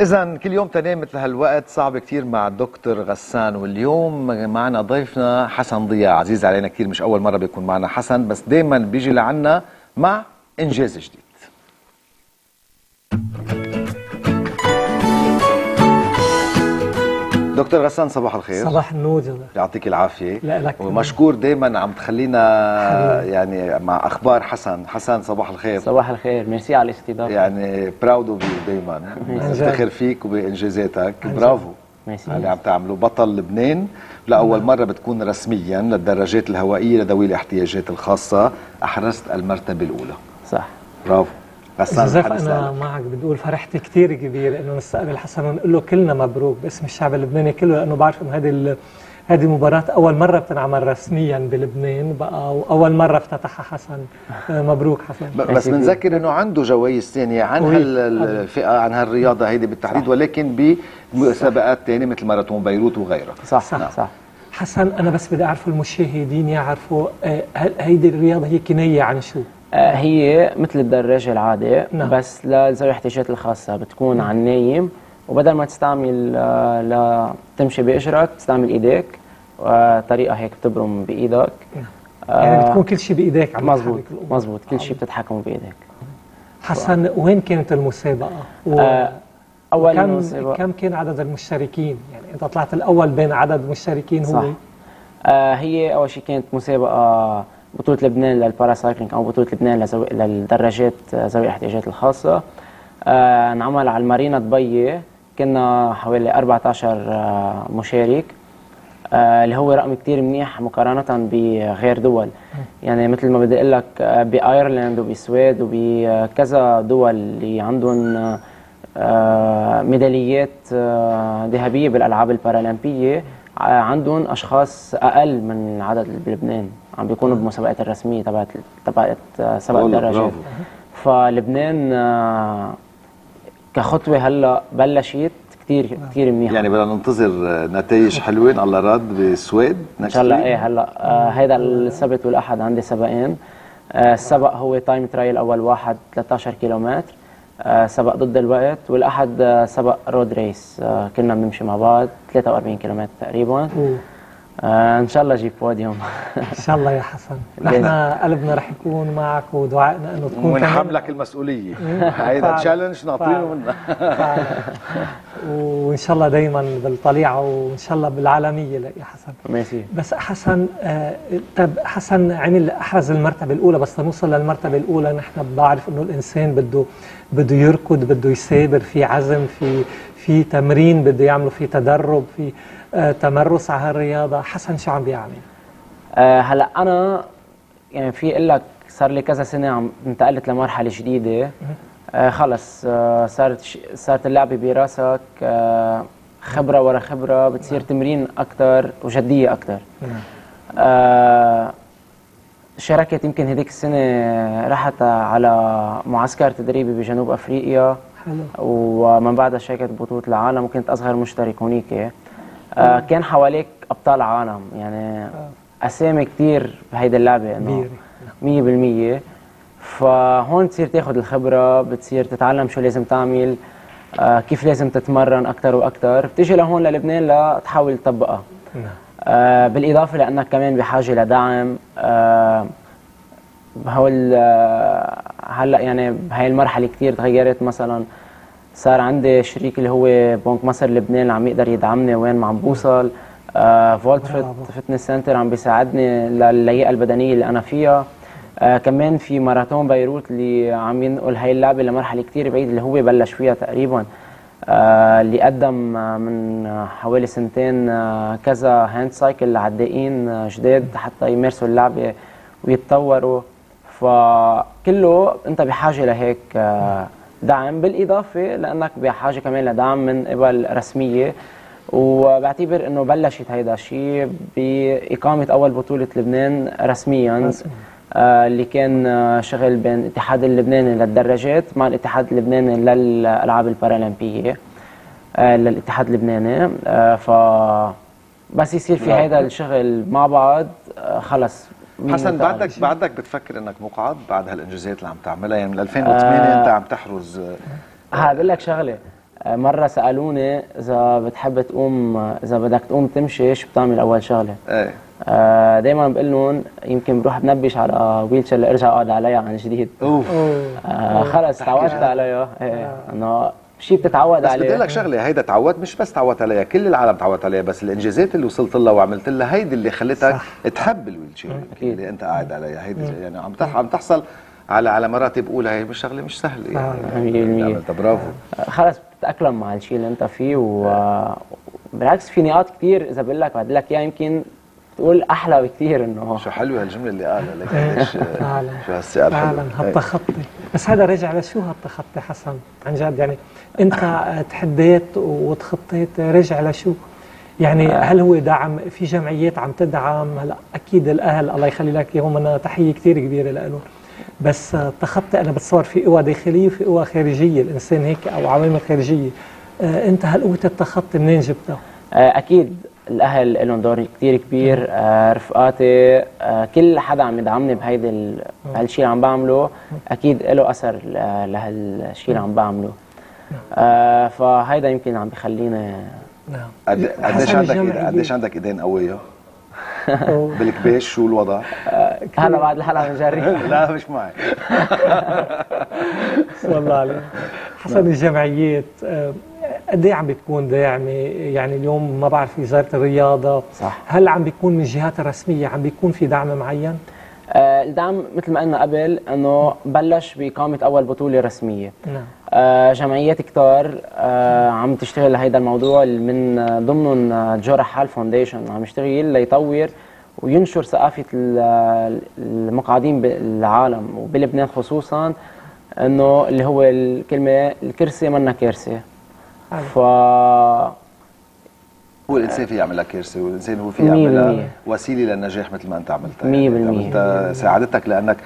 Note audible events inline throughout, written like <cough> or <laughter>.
إذا كل يوم تنام مثل هالوقت صعب كتير مع الدكتور غسان واليوم معنا ضيفنا حسن ضياء عزيز علينا كتير مش أول مرة بيكون معنا حسن بس دايما بيجي لعنا مع إنجاز جديد. دكتور غسان صباح الخير. صباح النور يعطيك العافية. لا لك ومشكور دايما عم تخلينا يعني مع أخبار حسن. حسن صباح الخير. صباح الخير. ميرسي على الاستضافة. يعني proud of you دايما. نفتخر فيك وبإنجازاتك. برافو. ميرسي. اللي عم تعمله بطل لبنان. لأول مرة بتكون رسميا للدراجات الهوائية لذوي الاحتياجات الخاصة. أحرزت المرتبة الأولى. صح. برافو. غسان أنا. معك بتقول فرحتي كثير كبيره إنه نستقبل حسن ونقول له كلنا مبروك باسم الشعب اللبناني كله لأنه بعرف إنه هذه ال- هذه مباراة أول مرة بتنعمل رسميا بلبنان بقى وأول مرة افتتحها حسن آه، مبروك حسن بس بنذكر إنه عنده جوائز ثانية عن وي. هالفئه عن هالرياضة هيدي بالتحديد ولكن بمسابقات ثانية مثل ماراثون بيروت وغيرها صح صح. صح, صح. حسن أنا بس بدي أعرف المشاهدين يعرفوا آه، هل هيدي الرياضة هي كنية عن شو؟ آه هي مثل الدراجة العادي نعم. بس لذوي الاحتياجات الخاصة. بتكون على النايم وبدل ما تستعمل آه لتمشي بإجرك تستعمل إيديك. وطريقه هيك بتبرم بإيدك. يعني بتكون كل شيء بإيديك. عم مزبوط. مزبوط كل شيء بتتحكم بإيديك. حسن وين كانت المسابقة؟ و... آه أول كم مسابقة- كم كان عدد المشتركين؟ يعني أنت طلعت الأول بين عدد المشتركين هو؟ صح. آه هي أول شيء كانت مسابقة بطولة لبنان للباراسايكلينج أو بطولة لبنان. للدراجات آه، ذوي الاحتياجات الخاصة آه انعمل على المارينا دبي كنا حوالي 14 آه مشارك آه اللي هو رقم كتير منيح مقارنة بغير دول يعني مثل ما بدي أقول لك آه، بأيرلند وبالسويد وبكذا دول اللي عندهم آه، آه، ميداليات آه، ذهبية بالألعاب البارالمبية عندهم أشخاص أقل من عدد اللي بلبنان عم بيكونوا بمسابقات الرسمية تبعت تبعت آه، سباق والله الدراجات. فلبنان آه، كخطوة هلأ بلشت كتير كتير منيحة. يعني بدنا ننتظر نتائج حلوين. على رد بالسويد إن شاء الله. إيه هلأ آه هيدا السبت والأحد عندي سباقين آه السبق هو time trial أول واحد 13 كيلومتر. آه سبق ضد الوقت والأحد آه سبق road race آه كنا بنمشي مع بعض 43 كيلومتر تقريبا. آه إن شاء الله أجيب بوديوم إن شاء الله يا حسن. <laughs> نحن قلبنا رح يكون معك ودعائنا إنه تكون ونحملك المسؤولية. <laughs> هيدا فعلا. challenge ناطرينه <laughs> فعلا. وإن شاء الله دائما بالطليعة وإن شاء الله بالعالمية لا يا حسن. ميرسي. بس حسن آه طب حسن عمل أحرز المرتبة الأولى بس لنوصل للمرتبة الأولى نحن بعرف إنه الإنسان بده بده يركض بده يثابر في عزم في في تمرين بده يعمله في تدرب في آه تمرس على هالرياضه حسن شو عم بيعمل؟ آه هلا أنا يعني في أقول لك صار لي كذا سنة عم انتقلت لمرحلة جديدة. آه خلص آه صارت ش- صارت اللعبه براسك آه خبرة ورا خبرة بتصير تمرين أكثر وجدية أكثر آه شاركت يمكن هذيك السنة رحت على معسكر تدريبي بجنوب أفريقيا. حلو. ومن بعدها شاركت ببطولة العالم وكنت أصغر مشترك هونيك. آه كان حواليك أبطال عالم. يعني أسامي كتير بهيدي اللعبة إنه كبيرة. مية بالمية. فهون بتصير تاخد الخبرة بتصير تتعلم شو لازم تعمل آه كيف لازم تتمرن أكتر وأكتر. بتيجي لهون للبنان لتحاول تطبقها. نعم. آه بالإضافة لأنك كمان بحاجة لدعم. آه بهول آه، هلا يعني بهاي المرحلة كثير تغيرت. مثلا صار عندي شريك اللي هو بنك مصر لبنان اللي عم يقدر يدعمني وين ما عم بوصل. آه فولت فيت. fitness center عم بيساعدني للياقه البدنية اللي أنا فيها. آه كمان في ماراثون بيروت اللي عم ينقل هاي اللعبة لمرحلة كثير بعيد اللي هو بلش فيها تقريبا آه اللي قدم آه، من حوالي سنتين آه كذا handcycle لعدائين آه، جداد حتى يمارسوا اللعبة ويتطوروا. فكله أنت بحاجة لهيك آه، دعم بالإضافة لأنك بحاجة كمان لدعم من قبل رسمية وبعتبر إنه بلشت هيدا الشيء بإقامة أول بطولة لبنان رسميا رسمي. آه، اللي كان آه، شغل بين الاتحاد اللبناني للدراجات مع الاتحاد اللبناني للألعاب البارالمبية آه، للاتحاد اللبناني آه، ف بس يصير في. هيدا الشغل مع بعض آه، خلص حسن. بعدك بعدك بتفكر إنك مقعد بعد هالإنجازات اللي عم تعملها؟ يعني من 2008 آه. أنت عم تحرز ها بقول لك شغلة. آه، مرة سألوني إذا بتحب تقوم إذا بدك تقوم تمشي شو بتعمل أول شغلة؟ إيه. آه دايما بقول لهم يمكن بروح بنبش على ويلشر لإرجع أقعد عليها عن جديد. أوف. آه خلص تعودت عليها. إيه. إنه شيء بتتعود بس بدي عليه أقول لك شغلة هيدا تعودت مش بس تعودت عليها كل العالم تعودت عليها بس الإنجازات اللي وصلت لها وعملت لها هيدي اللي خلتك صح. تحب ال wheelchair. اللي أنت قاعد عليها هيدي يعني عم تح عم تحصل على على مراتب أولى هي مش شغلة مش سهلة يعني مية بالمية. عملتها برافو آه، خلص بتتاقلم مع الشيء اللي أنت فيه وبالعكس في نقاط كثير إذا بقول لك بعد لك إياها يمكن تقول أحلى بكثير إنه شو حلوة هالجملة اللي قالها لك قديش فعلا شو هالثقه الحلوه فعلا إيه. هالتخطي بس هذا رجع لشو هالتخطي حسن؟ عن جد يعني أنت تحديت وتخطيت رجع لشو؟ يعني هل هو دعم؟ في جمعيات عم تدعم؟ هلا أكيد الأهل الله يخلي لك اياهم أنا تحية كثير كبيرة لهم بس التخطي أنا بتصور في قوى داخلية وفي قوى خارجية الإنسان هيك أو عوامل خارجية. آه، أنت هالقوه التخطي منين جبتها؟ آه، أكيد. الأهل لهم دور كثير كبير آه، رفقاتي آه، كل حدا عم يدعمني بهيدي ال- بهالشيء اللي عم بعمله أكيد له أثر ل- لهالشيء اللي عم بعمله. آه، فهيدا يمكن عم بخليني نعم. قد- قديش عندك. قديش عندك إيدين قوية. بالكباش شو الوضع؟ هلا بعد الحلقة بنجرب <laughs> لا مش معي. والله عليك حسن الجمعيات آه، قد إيه عم بتكون داعمه يعني اليوم ما بعرف وزاره الرياضه صح. هل عم بيكون من الجهات الرسمية عم بيكون في دعم معين؟ آه، الدعم مثل ما قلنا قبل إنه بلش بإقامة أول بطولة رسمية نعم آه، جمعيات كتار آه، عم تشتغل لهيدا الموضوع من آه، ضمنهم آه، جورا حال فاونديشن عم يشتغل ليطور وينشر ثقافة ال- المقعدين بالعالم وبلبنان خصوصا إنه اللي هو الكلمة الكرسي منا كارثة حلو. ف هو الإنسان في يعمل لك كارثه والإنسان هو في مية يعملها. وسيلة للنجاح مثل ما أنت عملتها مية يعني بالمية. عملتها ساعدتك لأنك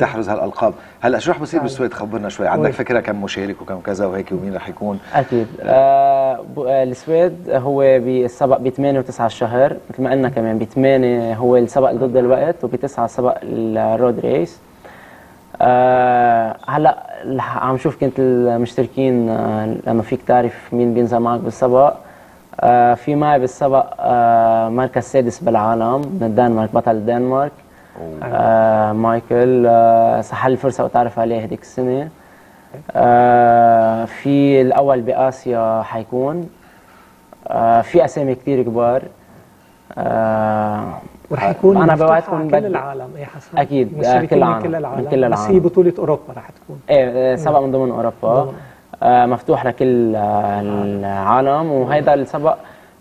تحرز هالألقاب. هلأ شو رح بصير بالسويد؟ خبرنا شوي. عندك. فكرة كم مشارك وكم كذا وهيك ومين رح يكون؟ أكيد. آه. ب- آه، السويد هو بالسبق ب 8 و9 الشهر مثل ما قلنا كمان ب 8 هو السبق ضد الوقت وب 9 سبق الرود ريس آه هلا عم شوف كنت المشتركين آه لأنه فيك تعرف مين بينزل معك بالسبق آه في معي بالسبق آه مركز سادس بالعالم من الدنمارك بطل الدنمارك. آه مايكل آه سحل الفرصه وتعرف عليه هذيك السنة. آه في الأول بآسيا حيكون. آه في أسامي كثير كبار. آه ورح يكون أنا مفتوح بوعدكم على كل بدي- العالم. اي حسن. أكيد، آه، مشتركين كل من العالم، كل من العالم كل بس العالم. هي بطولة أوروبا رح تكون. إيه آه، سبق من ضمن أوروبا. آه مفتوح لكل آه، العالم. وهيدا السبق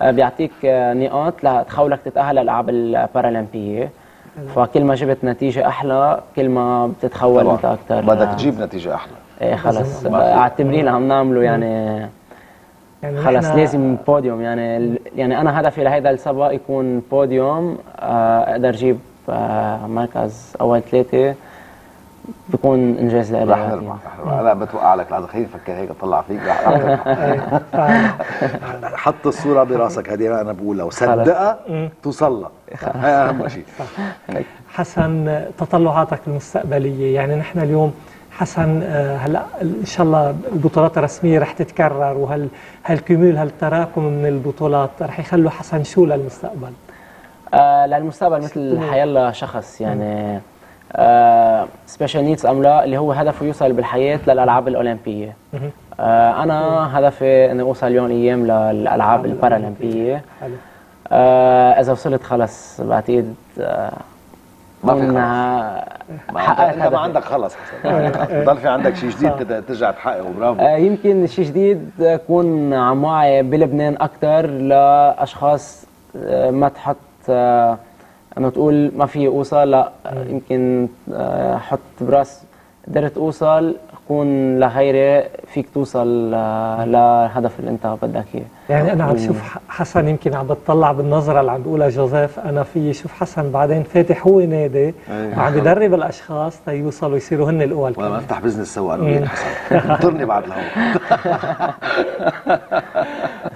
آه، بيعطيك آه، نقاط لتخولك تتأهل للألعاب البارالمبية. فكل ما جبت نتيجة أحلى كل ما بتتخول أنت أكثر بدك تجيب نتيجة أحلى. إيه خلص. آه، على التمرين اللي عم نعمله يعني. يعني خلص لازم بوديوم يعني يعني أنا هدفي لهيدا السبق يكون بوديوم آه، أقدر أجيب آه، مركز أول ثلاثة. بكون إنجاز لإلي رح. نربح رح نربح أنا بتوقع لك لحظه خليني أفكر هيك اطلع فيك. <laughs> حط الصورة براسك. هذه أنا بقولها وصدقها توصل لها. هاي أهم شيء. حسن تطلعاتك المستقبلية يعني نحن اليوم حسن آه، هلا إن شاء الله البطولات الرسمية رح تتكرر وهال هال cumul هالتراكم من البطولات رح يخلوا حسن شو للمستقبل؟ آه للمستقبل مثل حيلا شخص يعني special needs أم لا اللي هو هدفه يوصل بالحياة للألعاب الأولمبية. آه أنا هدفي إني أوصل يوم أيام للألعاب البارالمبية. آه إذا وصلت خلص بعتقد آه ما في ما حققت انت. ما عندك خلص حسن ضل في عندك شيء جديد ترجع تحققه برافو. آه، يمكن شيء جديد اكون عم وعي بلبنان أكثر لأشخاص آه، ما تحط آه، أنه تقول ما في اوصل لا يمكن آه، حط براس قدرت اوصل كون لغيري فيك توصل آه، للهدف اللي انت بدك إياه. يعني أنا عم شوف حسن يمكن عم بتطلع بالنظرة اللي عم بيقولها جوزيف. أنا في شوف حسن بعدين فاتح هو نادي أيه. وعم يدرب الأشخاص تيوصلوا يصيروا هن الأول وأنا كمان. نفتح بزنس سوا أنا وياك حسن. انطرني بعد الهوا. <laughs>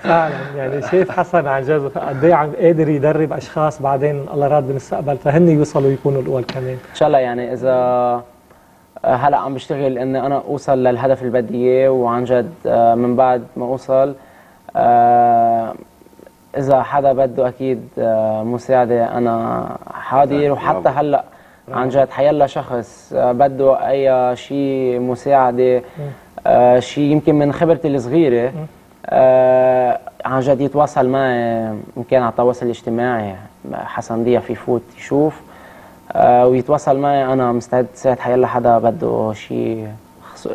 فعلا يعني شايف حسن عن جد قد إيه عم قادر يدرب أشخاص بعدين الله راد بالمستقبل فهن يوصلوا يكونوا الأول كمان. إن شاء الله يعني إذا هلا عم بشتغل إني أنا أوصل للهدف اللي بدي إياه وعن جد آه، من بعد ما أوصل آه، إذا حدا بده أكيد آه، مساعدة أنا حاضر. وحتى برافو. هلا عن جد حيلا شخص بده أي شيء مساعدة شيء يمكن من خبرتي الصغيرة عن جد يتواصل معي ان كان على التواصل الاجتماعي. حسن ضيا في فوت يشوف. ويتواصل معي. أنا مستعد ساعد حيلا حدا بده شيء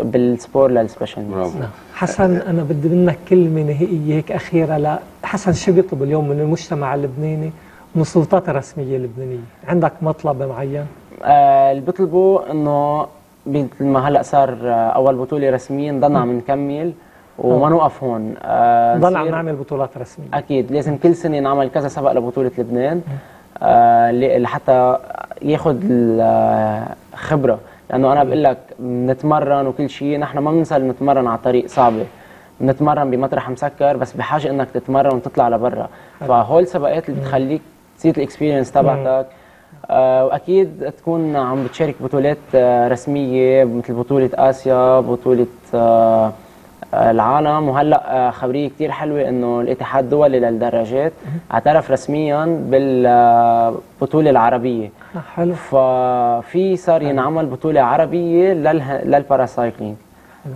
بال sport لل special needs نعم. حسن أنا بدي منك كلمة نهائية هيك أخيرة. لا حسن شو بيطلب اليوم من المجتمع اللبناني ومن السلطات الرسمية اللبنانية؟ عندك مطلب معين؟ آه، اللي بيطلبوا إنه مثل ما هلأ صار آه، أول بطولة رسميا نضلنا عم نكمل وما نوقف هون. آه، نضل عم نصير- نعمل بطولات رسمية. أكيد. لازم كل سنة نعمل كذا سبق لبطولة لبنان. آه لحتى ياخذ الخبره لأنه أنا بقول لك بنتمرن وكل شيء. نحن ما بننسى نتمرن على طريق صعبه بنتمرن بمطرح مسكر بس بحاجة إنك تتمرن وتطلع لبرا. فهول السباقات اللي بتخليك تزيد الاكسبيرينس تبعتك. آه وأكيد تكون عم بتشارك بطولات آه رسمية مثل بطولة آسيا بطولة آه، العالم. وهلأ آه، خبرية كثير حلوة إنه الاتحاد الدولي للدراجات اعترف رسميا بالبطوله العربية. آه، حلو. ففي صار ينعمل بطولة عربية للها لل paracycling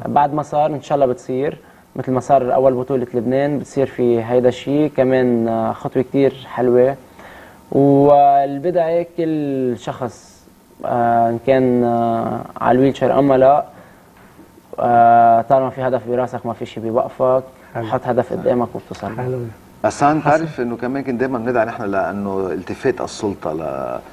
بعد ما صار إن شاء الله بتصير مثل ما صار أول بطولة لبنان بتصير في هيدا الشيء. كمان آه، خطوة كثير حلوة. والبداية كل شخص آه، إن كان آه، على ال wheelchair اما لا آه، طالما في هدف براسك ما في شيء بيوقفك. حط هدف قدامك وبتوصل. حلو. غسان تعرف إنه كمان كنت دائما بندعي نحن لأنه التفات السلطة ل...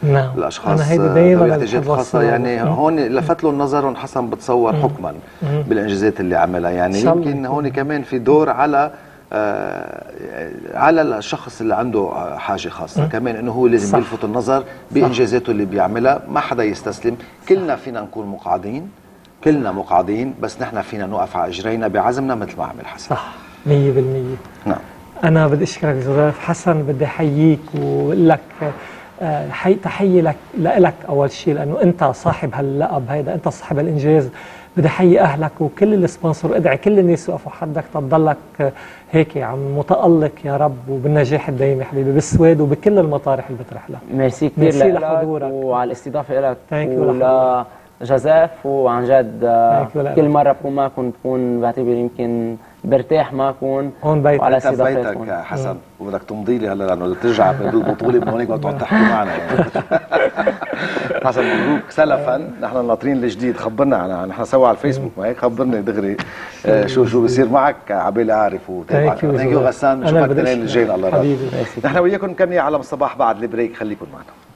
نعم. أنا ذوي دائما الاحتياجات الخاصه يعني هون لفت له النظر وانحسن بتصور حكما بالإنجازات اللي عملها. يعني يمكن هون كمان في دور على آه على الشخص اللي عنده حاجة خاصة. كمان إنه هو لازم صح. يلفت النظر بإنجازاته اللي بيعملها. ما حدا يستسلم. كلنا فينا نكون مقعدين. كلنا مقعدين بس نحن فينا نوقف على إجرينا بعزمنا مثل ما عمل حسن. صح 100% نعم. أنا بدي أشكرك جوزيف حسن بدي أحييك وأقول لك آه، حي تحية لك لك أول شيء لأنه أنت صاحب هاللقب هيدا أنت صاحب الإنجاز. بدي أحيي أهلك وكل ال sponsor وأدعي كل الناس يوقفوا حدك تضلك آه، هيك عم متألق يا رب وبالنجاح الدائم يا حبيبي بالسواد وبكل المطارح اللي بتروح لها ميرسي كثير لك لحضورك. وعلى الاستضافة لك ولجوزيف وعن جد آه،. كل مرة بكون معكم بكون بعتبر يمكن برتاح معكم هون بيتك. وعلى انت بيتك حسن. وبدك تمضي لي هلا لأنه بدك ترجع <laughs> بالبطوله من هونيك وتقعد تحكي معنا يعني. <laughs> حسن مبروك سلفا. نحن ناطرين الجديد خبرنا عنها نحن سوا على الفيسبوك ما هيك خبرني دغري آه، شو شو بصير معك عبالي أعرف وتابعك. thank you. غسان. بدي الاثنين. الجاي الله يرضى. نحن وياكم مكملين على الصباح بعد ال break خليكم معنا.